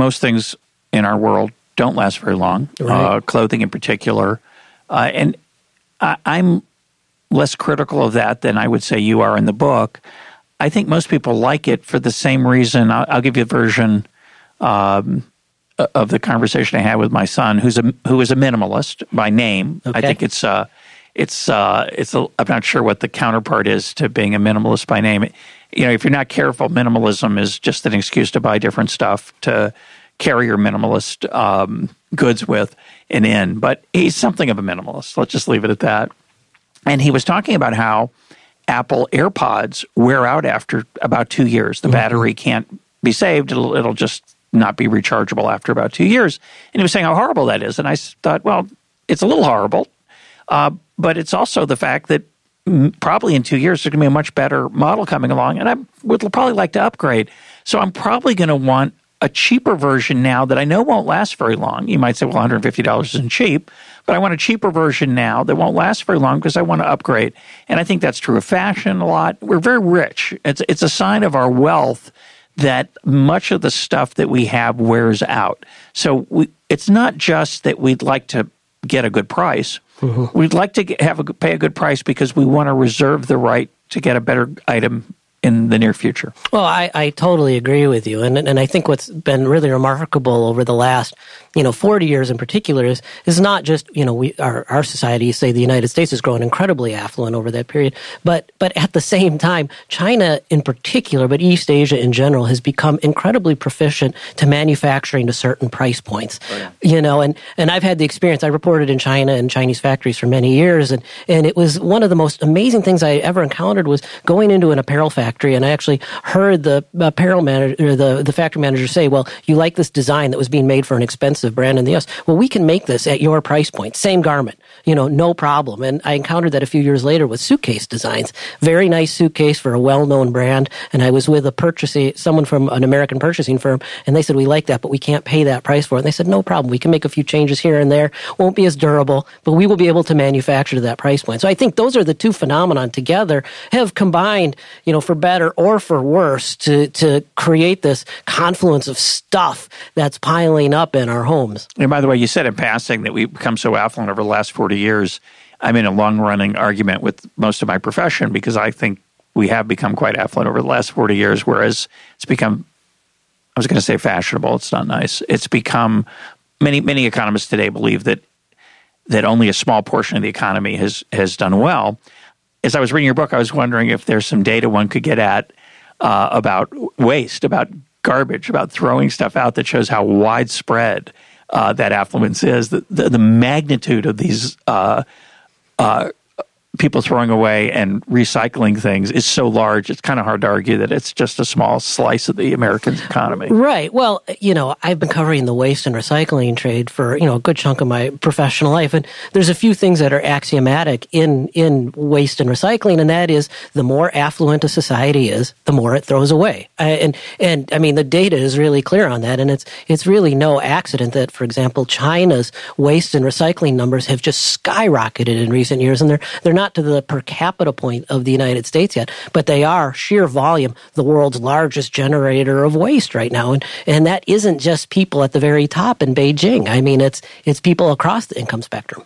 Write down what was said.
most things in our world don't last very long, Right. uh, clothing in particular. Uh, and I, I'm less critical of that than I would say you are in the book. I think most people like it for the same reason. I'll, I'll give you a version um, of the conversation I had with my son, who's a who is a minimalist by name. I think it's uh, it's uh, it's a, I'm not sure what the counterpart is to being a minimalist by name. You know, if you're not careful, minimalism is just an excuse to buy different stuff to carry your minimalist um, goods with and in. But he's something of a minimalist. Let's just leave it at that. And he was talking about how Apple AirPods wear out after about two years. The battery can't be saved; it'll it'll just not be rechargeable after about two years. And he was saying how horrible that is. And I thought, well, it's a little horrible, uh, but it's also the fact that probably in two years there's going to be a much better model coming along, and I would probably like to upgrade. So I'm probably going to want a cheaper version now that I know won't last very long. You might say, well, $150 isn't cheap, but I want a cheaper version now that won't last very long because I want to upgrade. And I think that's true of fashion a lot. We're very rich. It's it's a sign of our wealth that much of the stuff that we have wears out. So we, it's not just that we'd like to get a good price. Mm-hmm. We'd like to get, have a, pay a good price because we want to reserve the right to get a better item in the near future. Well, I, I totally agree with you, and and I think what's been really remarkable over the last you know 40 years in particular is is not just you know we our our society say the United States has grown incredibly affluent over that period, but but at the same time China in particular, but East Asia in general has become incredibly proficient to manufacturing to certain price points. Oh, you know, and and I've had the experience. I reported in China and Chinese factories for many years, and and it was one of the most amazing things I ever encountered was going into an apparel factory, and I actually heard the apparel manager, the the factory manager say, "Well, you like this design that was being made for an expensive brand in the U.S. Well, we can make this at your price point, same garment, you know, no problem." And I encountered that a few years later with suitcase designs, very nice suitcase for a well-known brand, and I was with a purchasing someone from an American purchasing firm, and they said, "We like that, but we can't pay that price for it." And they said, "No problem, we can make a few changes here and there. Won't be as durable, but we will be able to manufacture to that price point." So I think those are the two phenomenon together have combined, you know, for better or for worse, to to create this confluence of stuff that's piling up in our homes. And by the way, you said in passing that we've become so affluent over the last 40 years. I'm in a long running argument with most of my profession because I think we have become quite affluent over the last 40 years, whereas it's become, I was going to say fashionable. It's not nice. It's become, many, many economists today believe that that only a small portion of the economy has, has done well. As I was reading your book, I was wondering if there's some data one could get at uh, about waste, about garbage, about throwing stuff out that shows how widespread uh, that affluence is. The, the, the magnitude of these uh, uh, people throwing away and recycling things is so large, it's kind of hard to argue that it's just a small slice of the American economy. Right. Well, you know, I've been covering the waste and recycling trade for, you know, a good chunk of my professional life. And there's a few things that are axiomatic in, in waste and recycling. And that is the more affluent a society is, the more it throws away. And, and I mean, the data is really clear on that. And it's, it's really no accident that, for example, China's waste and recycling numbers have just skyrocketed in recent years. And they're, they're not to the per capita point of the United States yet, but they are sheer volume the world's largest generator of waste right now, and and that isn't just people at the very top in Beijing. I mean, it's it's people across the income spectrum.